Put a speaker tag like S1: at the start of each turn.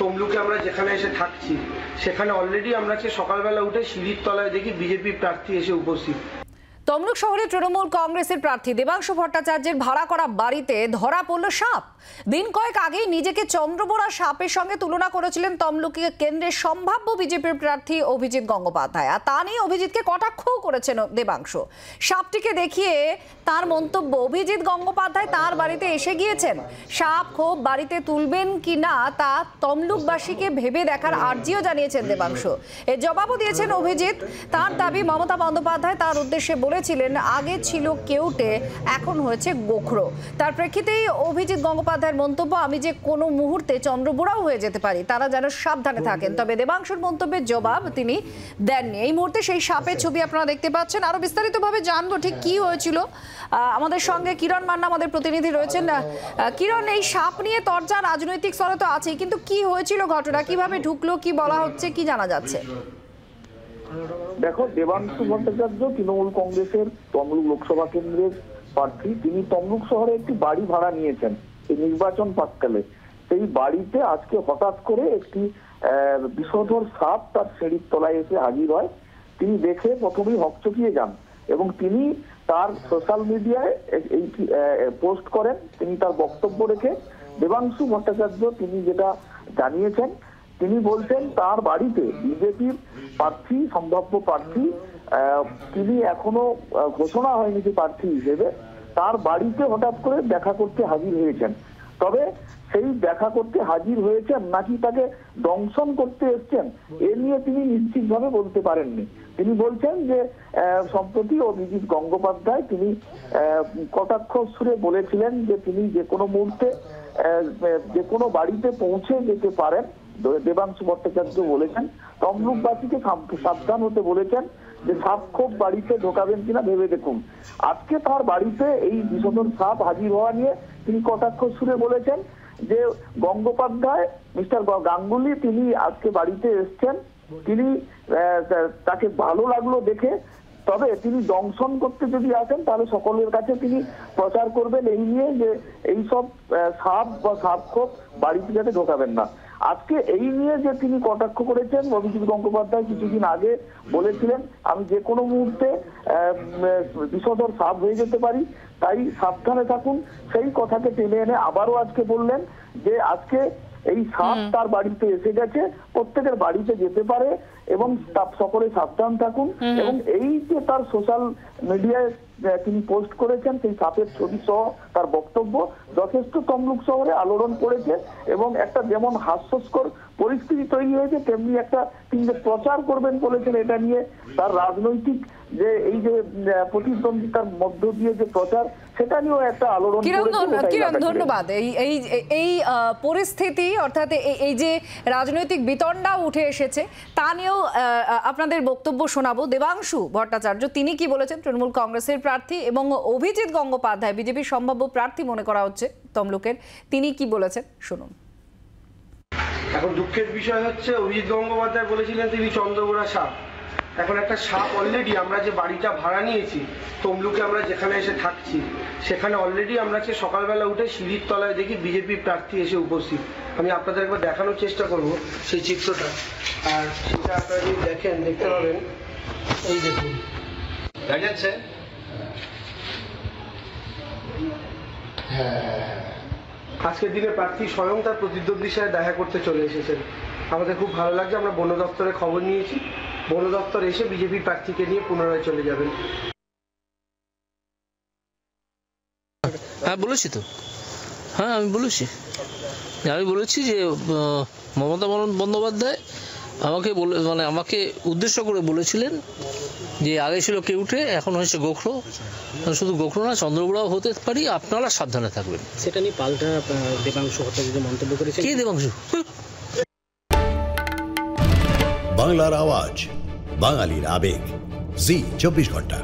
S1: তমলুকে আমরা যেখানে এসে থাকছি, সেখানে অলরেডি আমরা সে সকালবেলা উঠে সিঁড়ির তলায় দেখি বিজেপি প্রার্থী এসে উপস্থিত।
S2: তমলুক শহরে তৃণমূল কংগ্রেসের প্রার্থী দেবাংশু ভট্টাচার্যের ভাড়া করা বাড়িতে ধরা পড়ল সাপ। দিন কয়েক আগেই নিজেকে চন্দ্রবোড়া সাপের সঙ্গে তুলনা করেছিলেন তমলুকি কেন্দ্রের সম্ভাব্য বিজেপির প্রার্থী অভিজিৎ গঙ্গোপাধ্যায়। আর তা নিয়ে অভিজিৎকে কটাক্ষও করেছেন দেবাংশু। সাপটিকে দেখিয়ে তার মন্তব্য, অভিজিৎ গঙ্গোপাধ্যায় তার বাড়িতে এসে গিয়েছেন। সাপ ক্ষোভ বাড়িতে তুলবেন কি না তা তমলুকবাসীকে ভেবে দেখার আর্জিও জানিয়েছেন দেবাংশু। এর জবাবও দিয়েছেন অভিজিৎ। তার দাবি মমতা বন্দ্যোপাধ্যায় তার উদ্দেশ্যে বলেছিলেন, আগে ছিল কেউটে, এখন হয়েছে গোখরো। তার প্রেক্ষিতেই অভিজিৎ গঙ্গোপাধ্যায়ের মন্তব্য, আমি যে কোনো মুহূর্তে চন্দ্রবুড়াও হয়ে যেতে পারি। তারা যেন সাবধানে থাকেন। তবে দেবাংশুর মন্তব্যের জবাব তিনি দেননি। এই মুহূর্তে সেই সাপের ছবি আপনারা দেখতে পাচ্ছেন। আরও বিস্তারিতভাবে জানব ঠিক কি হয়েছিল। আমাদের সঙ্গে কিরণ মান্না, আমাদের প্রতিনিধি রয়েছেন। কিরণ, এই সাপ নিয়ে তরজা রাজনৈতিক স্তরে তো আছেই, কিন্তু কি হয়েছিল ঘটনা? কীভাবে ঢুকলো, কি বলা হচ্ছে, কি জানা যাচ্ছে?
S3: দেখো দেবাংশু ভট্টাচার্য, তৃণমূল কংগ্রেসের তমলুক লোকসভা কেন্দ্রের প্রার্থী। তিনি তমলুক শহরে একটি বাড়ি ভাড়া নিয়েছেন, এই নির্বাচন প্রাককালে সেই বাড়িতে আজকে হঠাৎ করে একটি বিষধর সাপ তার সিঁড়ির তলায় এসে হাজির হয়। তিনি দেখে প্রথমেই হকচকিয়ে যান এবং তিনি তার সোশ্যাল মিডিয়ায় এইটি পোস্ট করেন। তিনি তার বক্তব্য রেখে দেবাংশু ভট্টাচার্য তিনি যেটা জানিয়েছেন তিনি বলছেন তার বাড়িতে বিজেপির প্রার্থী, সম্ভাব্য প্রার্থী তিনি এখনও ঘোষণা হয়নি যে প্রার্থী হিসেবে, তার বাড়িতে হঠাৎ করে দেখা করতে হাজির হয়েছেন। তবে সেই দেখা করতে হাজির হয়েছেন নাকি তাকে দংশন করতে এসছেন, এ নিয়ে তিনি নিশ্চিতভাবে বলতে পারেননি। তিনি বলছেন যে সম্প্রতি অভিজিৎ গঙ্গোপাধ্যায় তিনি কটাক্ষ সুরে বলেছিলেন যে তিনি যে কোনো মুহূর্তে যে কোনো বাড়িতে পৌঁছে যেতে পারেন। দেবাংশু ভট্টাচার্য বলেছেন, তমলুকবাসীকে সাবধান হতে বলেছেন যে সাপ খুব বাড়িতে ঢোকাবেন কিনা ভেবে দেখুন। আজকে তার বাড়িতে এই বিষধর সাপ হাজির হওয়া নিয়ে তিনি কটাক্ষ সুরে বলেছেন যে গঙ্গোপাধ্যায়, মিস্টার গাঙ্গুলি, তিনি আজকে বাড়িতে এসছেন। তিনি তাকে ভালো লাগল দেখে তবে তিনি দংশন করতে যদি আসেন তাহলে সকলের কাছে তিনি প্রচার করবেন এই নিয়ে যে এইসব আহ, সাপ বা সাপ খোপ বাড়িতে যাতে ঢোকাবেন না। আজকে এই নিয়ে যে তিনি কটাক্ষ করেছেন অভিজিৎ গঙ্গোপাধ্যায় কিছুদিন আগে বলেছিলেন আমি যে কোনো মুহূর্তে বিষধর সাপ হয়ে যেতে পারি তাই সাবধানে থাকুন। সেই কথাকে টেনে এনে আবারও আজকে বললেন যে আজকে এই সাপ তার বাড়িতে এসে গেছে প্রত্যেকের বাড়িতে যেতে পারে এবং সকলে সাবধান থাকুন এবং এই যে তার সোশ্যাল মিডিয়ায় তিনি পোস্ট করেছেন সেই সাপের ছবি সহ তার বক্তব্য যথেষ্ট তমলুক শহরে আলোড়ন করেছে এবং একটা যেমন হাস্যস্কর পরিস্থিতি তৈরি হয়েছে তেমনি একটা তিনি যে প্রচার করবেন বলেছেন এটা নিয়ে তার রাজনৈতিক যে এই যে প্রতিদ্বন্দ্বিতার মধ্য দিয়ে যে প্রচার সেটা নিয়েও একটা আলোড়ন
S2: কিরণ। ধন্যবাদ। এই এই পরিস্থিতি অর্থাৎ এই- যে রাজনৈতিক বিতণ্ডা উঠে এসেছে তা নিয়েও আহ, আপনাদের বক্তব্য শোনাবো। দেবাংশু ভট্টাচার্য তিনি কি বলেছেন? তৃণমূল কংগ্রেসের প্রার্থী এবং অভিজিৎ গঙ্গোপাধ্যায় বিজেপির সম্ভাব্য প্রার্থী মনে করা হচ্ছে তমলুকের। তিনি কি বলেছেন? শুনুন।
S1: এখন দুঃখের বিষয় হচ্ছে অভিজিৎ গঙ্গোপাধ্যায় বলেছিলেন তিনি চন্দ্রগোড়া সাপ। এখন একটা সাপ অলরেডি আমরা যে বাড়িটা ভাড়া নিয়েছি তমলুকে আমরা যেখানে এসে থাকছি সেখানে অলরেডি আমরা আজকে সকালবেলা উঠে সিঁড়ির তলায় দেখি বিজেপি প্রার্থী এসে উপস্থিত। আমি আপনাদের একবার দেখানোর চেষ্টা করব সেই চিত্রটা। আর সেটা আপনারা যদি দেখেন দেখতে পাবেন। এই দেখুন।
S4: দেখা যাচ্ছে
S1: আজকের দিনে প্রার্থী স্বয়ং তার প্রতিদ্বন্দ্বীর সাথে দেখা করতে চলে এসেছেন। আমাদের খুব ভালো লাগছে, আমরা বন দপ্তরে খবর নিয়েছি। বন দপ্তর এসে বিজেপি প্রার্থীকে নিয়ে পুনরায় চলে যাবেন।
S5: হ্যাঁ বলেছি তো। হ্যাঁ আমি বলেছি। আমি বলেছি যে মমতা বন্দ- বন্দ্যোপাধ্যায় আমাকে বলে মানে আমাকে উদ্দেশ্য করে বলেছিলেন যে আগে ছিল কেউটে এখন হয়েছে গোখরো। শুধু গোখরো না চন্দ্রগুড়াও হতে পারি আপনারা সাবধানে থাকবেন।
S6: সেটা নিয়ে পাল্টা দেবাংশু যদি মন্তব্য করেছে
S5: কে দেবাংশু?
S7: বাংলার আওয়াজ বাঙালির আবেগ। জি চব্বিশ ঘণ্টা।